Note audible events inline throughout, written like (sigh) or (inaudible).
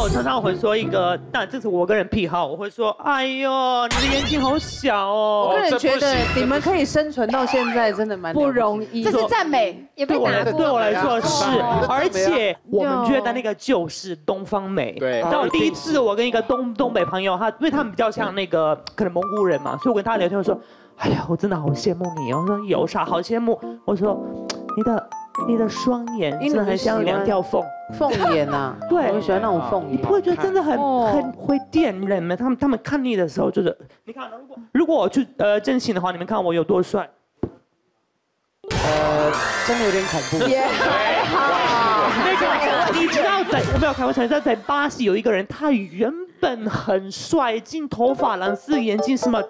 我常常会说一个，但这是我个人癖好，我会说，哎呦，你的眼睛好小哦。我个人觉得你们可以生存到现在，真的蛮不容易。这是赞美，也被对我来打过。对我来说是啊，而且我们觉得那个就是东方美。对但我第一次我跟一个东东北朋友，他因为他们比较像那个可能蒙古人嘛，所以我跟他聊天，我说，哎呀，我真的好羡慕你哦。我说有啥好羡慕？我说你的你的双眼真的很像两条凤。凤眼呐，(laughs) 对我喜欢那种凤眼你不。会觉得真的很哦很会电人吗？他们他们看你的时候就是，你看，如果如果我去呃真心的话，你们看我有多帅。呃，真的有点恐怖。也还好。那个，你知道在我没有开玩笑，你知道在巴西有一个人，他原本很帅，金头发、蓝色眼睛，什么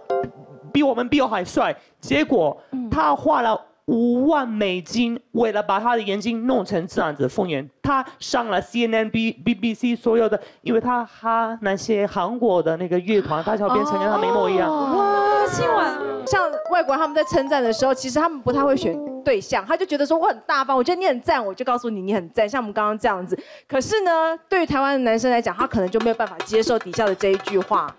比我们比我还帅，结果他画了。五万美金，为了把他的眼睛弄成这样子的凤眼，他上了 CNN、B、BBC 所有的，因为他哈那些韩国的那个乐团，大家变成跟他们一模一样。哇，新闻。像外国人他们在称赞的时候，其实他们不太会选对象，他就觉得说我很大方，我觉得你很赞，我就告诉你你很赞，像我们刚刚这样子。可是呢，对于台湾的男生来讲，他可能就没有办法接受底下的这一句话。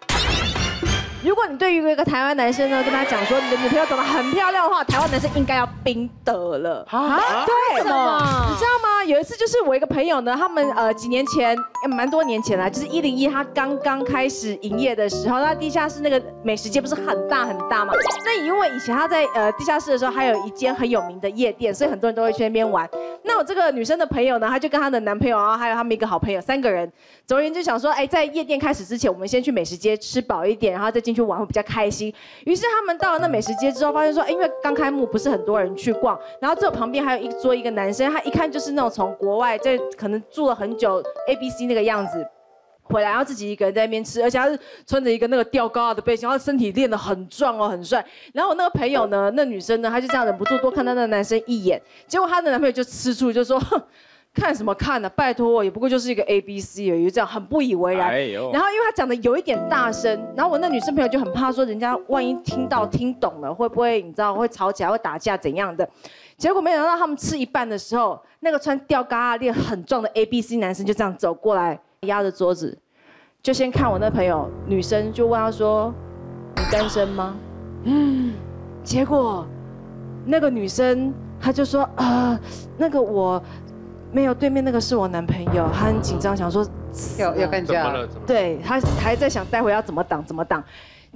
如果你对于一个台湾男生呢，跟他讲说你的女朋友长得很漂亮的话，台湾男生应该要冰得了。啊！对，为什么？你知道吗？有一次就是我一个朋友呢，他们呃几年前，蛮多年前啦，就是一零一他刚刚开始营业的时候，那地下室那个美食街不是很大很大嘛？那因为以前他在呃地下室的时候，还有一间很有名的夜店，所以很多人都会去那边玩。那我这个女生的朋友呢，她就跟她的男朋友，然后还有他们一个好朋友，三个人。总而言之，想说，哎，在夜店开始之前，我们先去美食街吃饱一点，然后再进去玩会比较开心。于是他们到了那美食街之后，发现说，哎因为刚开幕，不是很多人去逛，然后这旁边还有一桌一个男生，他一看就是那种从国外在可能住了很久 A B C 那个样子。回来，然后自己一个人在那边吃，而且他是穿着一个那个吊高傲的背心，然后身体练得很壮哦，很帅。然后我那个朋友呢，那女生呢，她就这样忍不住多看到那个男生一眼，结果她的男朋友就吃醋，就说：“哼 (laughs) 看什么看呢、拜托我，也不过就是一个 A B C 而已，这样很不以为然。哎然后因为他讲的有一点大声，然后我那女生朋友就很怕说人家万一听到听懂了，会不会你知道会吵起来会打架怎样的？结果没想到他们吃一半的时候，那个穿吊嘎链很壮的 A B C 男生就这样走过来，压着桌子，就先看我那朋友女生就问他说：“你单身吗？”嗯，结果那个女生她就说：“啊，那个我没有，对面那个是我男朋友。”她很紧张，想说 (laughs) 要要干架？对他还在想待会要怎么挡怎么挡，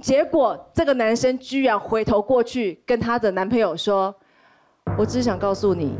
结果这个男生居然回头过去跟她的男朋友说：“我只是想告诉你，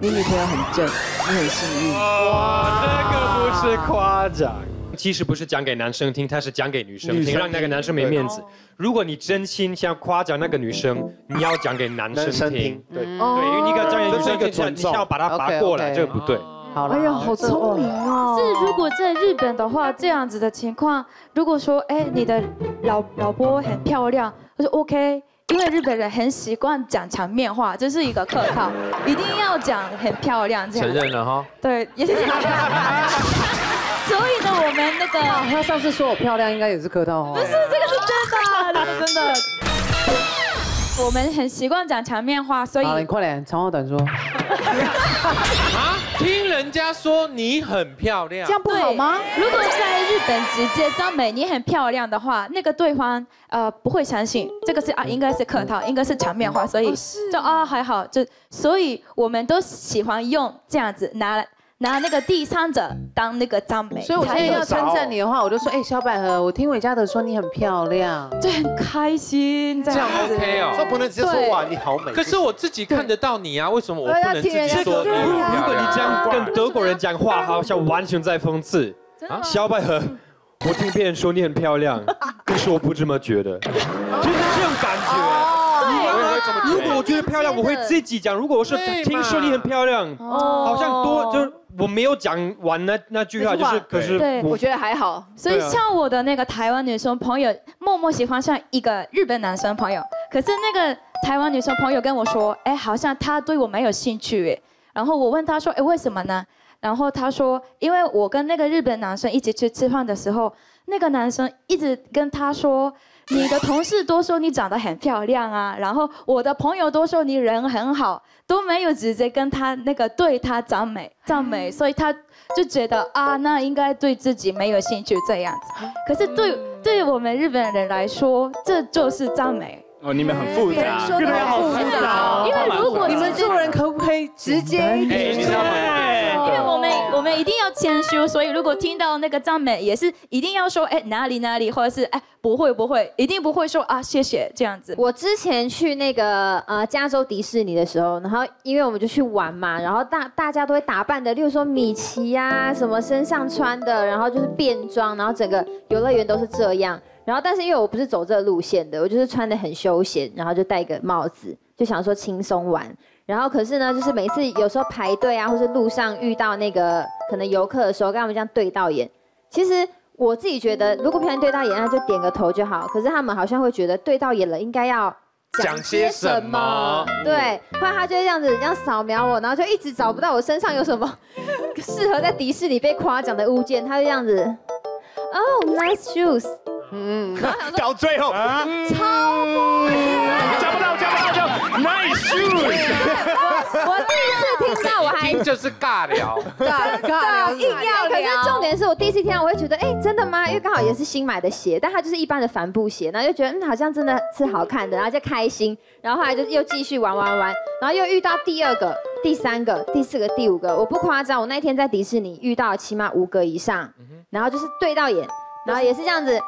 你女朋友很正，你很幸运。哇，这个不是夸奖。其实不是讲给男生听，他是讲给女生听，让那个男生没面子。如果你真心想夸奖那个女生，你要讲给男生听听。，对，哦对，因为你讲给女生听，尊重你要把它拔过来这个不对。好了，哎呀，好聪明哦！是如果在日本的话，这样子的情况，如果说，哎，你的老老婆很漂亮，我说 OK，因为日本人很习惯讲场面话，这是一个客套，一定要讲很漂亮这样。承认了哈。对，也是。(laughs) 所以呢，我们那个他上次说我漂亮，应该也是客套哦。不是这个是真的，(laughs) 这个真的。我们很习惯讲场面话，所以好了，你快点，长话短说。(laughs) 啊，听人家说你很漂亮。这，样不好吗？如果在日本直接赞美你很漂亮的话，那个对方呃不会相信，这个是啊应该是客套，应该是场面话，所以就啊还好，就所以我们都喜欢用这样子拿拿那个第三者当那个赞美，所以我现在要称赞你，的话，我就说，哎，小百合，我听伟嘉德说你很漂亮。就很开心这这样。OK 哦。说不能直接说哇你好美，可是我自己看得到你啊，为什么我不能自己这个，说你如果你这样？跟德国人讲话，好像完全在讽刺。小百合，我听别人说你很漂亮，可是我不这么觉得，就是这种感觉。如果我觉得漂亮，我会自己讲；如果我说听说你很漂亮，哦。好像多就是我没有讲完那那句话，就是可是对我我觉得还好。所以像我的那个台湾女生朋友，默默喜欢上一个日本男生朋友，可是那个台湾女生朋友跟我说，哎，好像他对我没有兴趣，哎，然后我问他说，哎，为什么呢？然后他说，因为我跟那个日本男生一起去吃饭的时候，那个男生一直跟他说，你的同事都说你长得很漂亮啊，然后我的朋友都说你人很好，都没有直接跟他那个对他赞美赞美，所以他就觉得啊，那应该对自己没有兴趣这样子。可是对对于我们日本人来说，这就是赞美。哦，你们很复杂。说的好复杂，因为如果你们做人可不可以直接一点？因为我们我们一定要谦虚，所以如果听到那个赞美，也是一定要说哎哪里哪里，或者是哎不会不会，一定不会说啊谢谢这样子。我之前去那个呃加州迪士尼的时候，然后因为我们就去玩嘛，然后大大家都会打扮的，例如说米奇呀、什么身上穿的，然后就是变装，然后整个游乐园都是这样。然后但是因为我不是走这个路线的，我就是穿的很休闲，然后就戴一个帽子，就想说轻松玩。然后可是呢，就是每次有时候排队啊，或是路上遇到那个可能游客的时候，跟他们这样对到眼。其实我自己觉得，如果不小心对到眼，那就点个头就好。可是他们好像会觉得对到眼了，应该要讲些什么？对，不然他就会这样子这样扫描我，然后就一直找不到我身上有什么 (laughs) 适合在迪士尼被夸奖的物件，他就这样子。Oh, nice shoes。嗯，到最后超 (laughs) 我第一次听到，我还听就是尬聊，尬尬聊硬要，可是重点是我第一次听到，我会觉得，哎，真的吗？因为刚好也是新买的鞋，但它就是一般的帆布鞋，然后就觉得，嗯，好像真的是好看的，然后就开心，然后后来就又继续玩玩玩，然后又遇到第二个、第三个、第四个、第五个，我不夸张，我那天在迪士尼遇到起码五个以上，然后就是对到眼。然后也是这样子，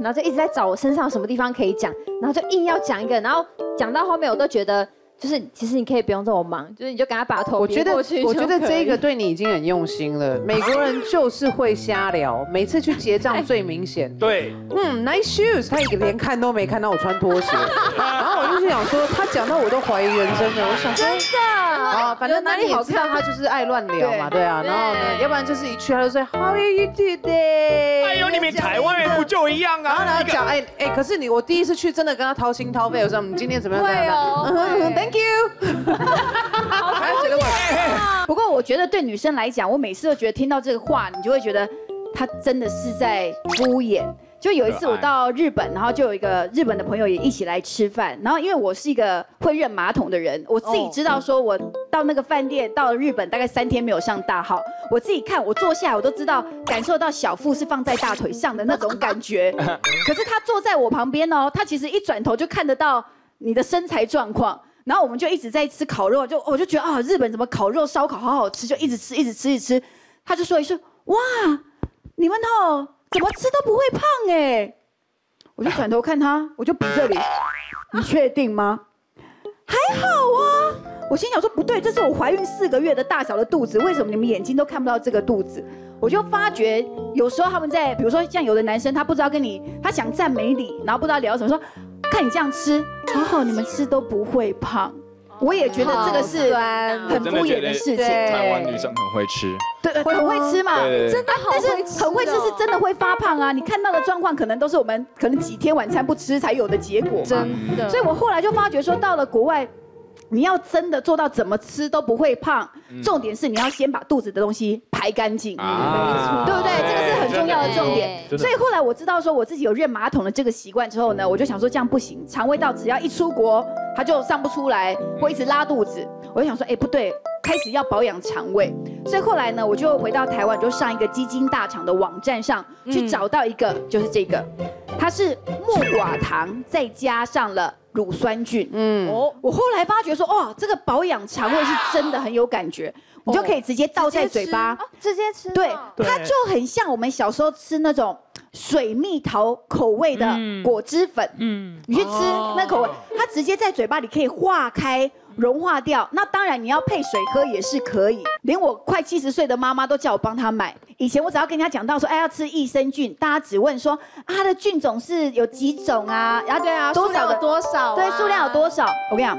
然后就一直在找我身上什么地方可以讲，然后就硬要讲一个，然后讲到后面我都觉得，就是其实你可以不用这么忙，就是你就给他把头我觉得，别过去我觉得这个对你已经很用心了。美国人就是会瞎聊，每次去结账最明显。对，嗯，nice shoes，他一个连看都没看到我穿拖鞋，(laughs) 然后我就想说，他讲到我都怀疑人生了。我想说，真的啊，反正哪里好看，他就是爱乱聊嘛，对啊。然后呢，要不然就是一去他就说 How are you today？哎呦，你们台湾人不就一样啊然后讲，哎哎，可是你我第一次去，真的跟他掏心掏肺，我说你今天怎么样？会哦，Thank you。他觉得我不过我觉得对女生来讲，我每次都觉得听到这个话，你就会觉得他真的是在敷衍。就有一次我到日本，然后就有一个日本的朋友也一起来吃饭，然后因为我是一个会认马桶的人，我自己知道说我到那个饭店到了日本大概三天没有上大号，我自己看我坐下来我都知道感受到小腹是放在大腿上的那种感觉，(laughs) 可是他坐在我旁边哦，他其实一转头就看得到你的身材状况。然后我们就一直在吃烤肉，就我就觉得啊，日本怎么烤肉烧烤好好吃，就一直吃，一直吃，一直吃。他就说一句：“哇，你们哦，怎么吃都不会胖哎。”我就转头看他，我就比这里，你确定吗？还好啊。我心想说不对，这是我怀孕四个月的大小的肚子，为什么你们眼睛都看不到这个肚子？我就发觉有时候他们在，比如说像有的男生，他不知道跟你，他想赞美你，然后不知道聊什么，说看你这样吃，好好，你们吃都不会胖。我也觉得这个是很敷衍的事情。台湾女生很会吃，对，很会吃嘛，真的好但是很会吃是真的会发胖啊！你看到的状况可能都是我们可能几天晚餐不吃才有的结果嘛。真的。所以我后来就发觉说，到了国外，你要真的做到怎么吃都不会胖，重点是你要先把肚子的东西排干净，啊。对不对？这个是很重要的重点。所以后来我知道说我自己有认马桶的这个习惯之后呢，我就想说这样不行，肠胃道只要一出国，它就上不出来，会一直拉肚子。我就想说，哎，不对，开始要保养肠胃。所以后来呢，我就回到台湾，就上一个基金大厂的网站上去找到一个，就是这个，它是木寡糖再加上了乳酸菌。嗯，哦，我后来发觉说，哇，这个保养肠胃是真的很有感觉，你就可以直接倒在嘴巴，直接吃对。它就很像我们小时候吃那种水蜜桃口味的果汁粉，嗯，你去吃那口味，它直接在嘴巴里可以化开。融化掉，那当然你要配水喝也是可以。连我快七十岁的妈妈都叫我帮她买。以前我只要跟人家讲到说，哎，要吃益生菌，大家只问说，啊，它的菌种是有几种啊？然后对啊，多少的数量有多少啊？对，数量有多少？我跟你讲，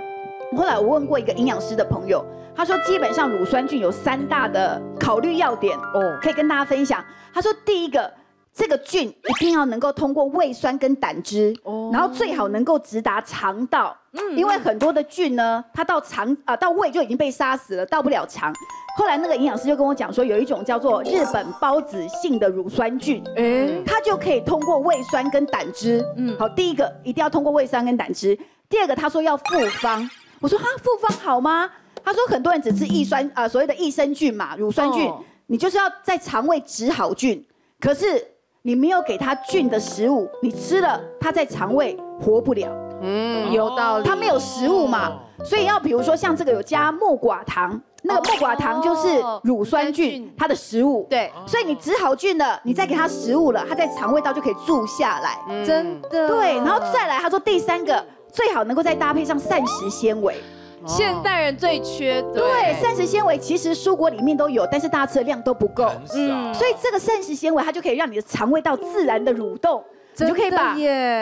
后来我问过一个营养师的朋友，他说基本上乳酸菌有三大的考虑要点哦，可以跟大家分享。他说第一个，这个菌一定要能够通过胃酸跟胆汁，然后最好能够直达肠道，因为很多的菌呢，它到肠啊、到胃就已经被杀死了，到不了肠。后来那个营养师就跟我讲说，有一种叫做日本孢子性的乳酸菌，哎，它就可以通过胃酸跟胆汁。嗯，好，第一个一定要通过胃酸跟胆汁，第二个他说要复方，我说哈复方好吗？他说很多人只吃益酸啊、所谓的益生菌嘛，乳酸菌，哦。你就是要在肠胃止好菌，可是你没有给它菌的食物，你吃了它在肠胃活不了。嗯，有道理。它没有食物嘛，所以要比如说像这个有加木寡糖，那个木寡糖就是乳酸菌它的食物。对，所以你植好菌了，你再给它食物了，它在肠胃道就可以住下来。真的。对，然后再来，他说第三个最好能够再搭配上膳食纤维。现代人最缺的。对，膳食纤维其实蔬果里面都有，但是大家吃的量都不够。嗯，所以这个膳食纤维它就可以让你的肠胃道自然的蠕动，你就可以把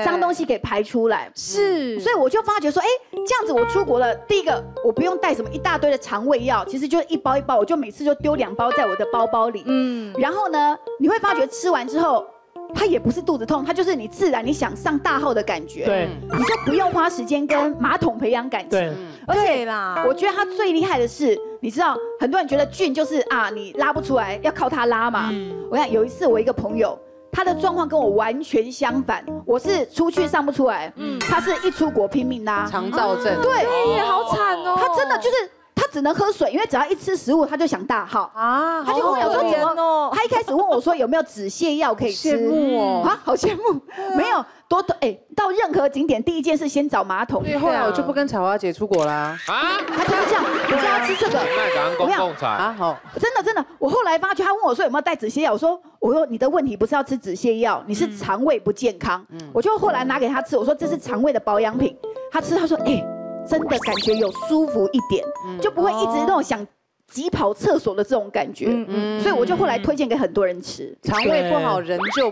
脏东西给排出来。是，所以我就发觉说，哎，这样子我出国了，第一个我不用带什么一大堆的肠胃药，其实就一包一包，我就每次就丢两包在我的包包里。嗯，然后呢，你会发觉吃完之后，它也不是肚子痛，它就是你自然你想上大号的感觉。对你就不用花时间跟马桶培养感情。对，而且啦我觉得它最厉害的是，你知道，很多人觉得菌就是啊，你拉不出来要靠它拉嘛。我看有一次我一个朋友。他的状况跟我完全相反，我是出去上不出来，嗯，他是一出国拼命拉，肠燥症。对，好惨哦。他真的就是他只能喝水，因为只要一吃食物他就想大号，啊，他就问我说怎么。他一开始问我说有没有止泻药可以吃，羡慕哦。啊，好羡慕，没有多多哎，到任何景点第一件事先找马桶，所以后来我就不跟彩花姐出国啦。啊，他就是这样，我叫他吃这个，那咱公共财，啊，好，真的真的，我后来发觉他问我说有没有带止泻药，我说我说你的问题不是要吃止泻药，你是肠胃不健康，我就后来拿给他吃，我说这是肠胃的保养品，他吃他说哎、真的感觉有舒服一点，就不会一直那种想急跑厕所的这种感觉，嗯所以我就后来推荐给很多人吃。肠胃不好人就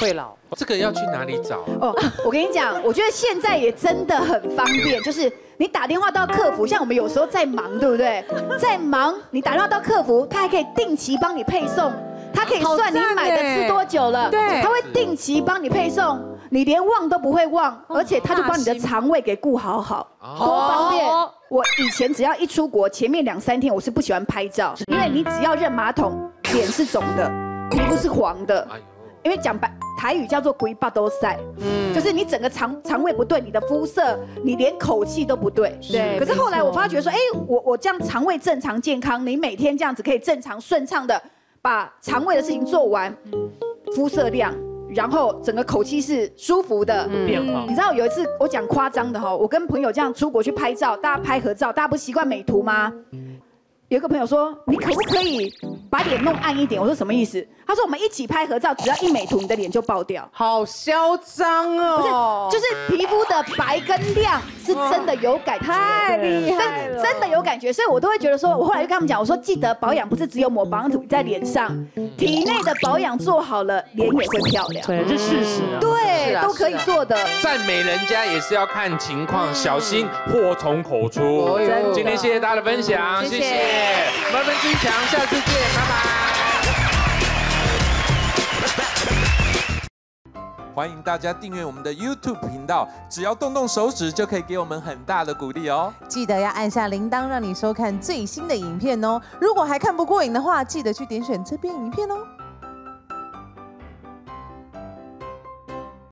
会老。这个要去哪里找？哦，我跟你讲，我觉得现在也真的很方便，就是你打电话到客服，像我们有时候在忙，对不对？(laughs) 在忙，你打电话到客服，他还可以定期帮你配送，他可以算你买的吃多久了，对他会定期帮你配送，你连忘都不会忘，而且他就把你的肠胃给顾好好，多方便。我以前只要一出国，前面两三天我是不喜欢拍照，因为你只要认马桶，脸是肿的，皮肤是黄的，因为讲白台语叫做“鬼巴都塞”，嗯，就是你整个肠肠胃不对，你的肤色，你连口气都不对。对可是后来我发觉说，哎，我我这样肠胃正常健康，你每天这样子可以正常顺畅的把肠胃的事情做完，肤色亮，然后整个口气是舒服的。变化你。知道有一次我讲夸张的哈，我跟朋友这样出国去拍照，大家拍合照，大家不习惯美图吗？有一个朋友说：“你可不可以把脸弄暗一点？”我说：“什么意思？”他说：“我们一起拍合照，只要一美图，你的脸就爆掉。”好嚣张哦！不是就是皮肤的白跟亮是真的有感觉，太厉害了真真的有感觉，所以我都会觉得说，我后来就跟他们讲，我说记得保养不是只有抹保养品在脸上，体内的保养做好了，脸也会漂亮。对，这事实啊。对，啊都可以做的。赞美人家也是要看情况，小心祸从口出。今天谢谢大家的分享，谢谢，慢慢增强，下次见，拜拜。欢迎大家订阅我们的 YouTube 频道，只要动动手指就可以给我们很大的鼓励哦。记得要按下铃铛，让你收看最新的影片哦。如果还看不过瘾的话，记得去点选这边影片哦。